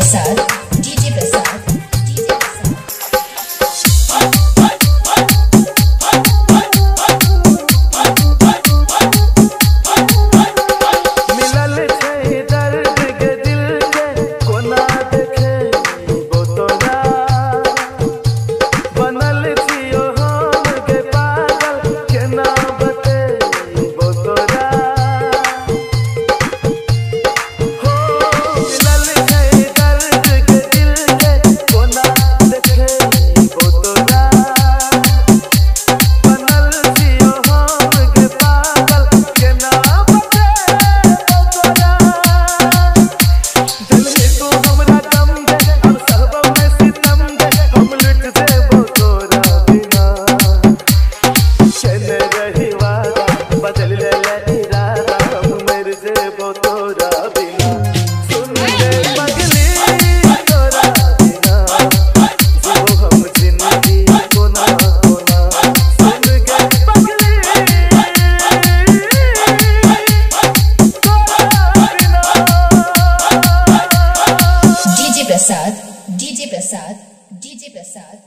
Prasad. Prasad DJ Prasad DJ Prasad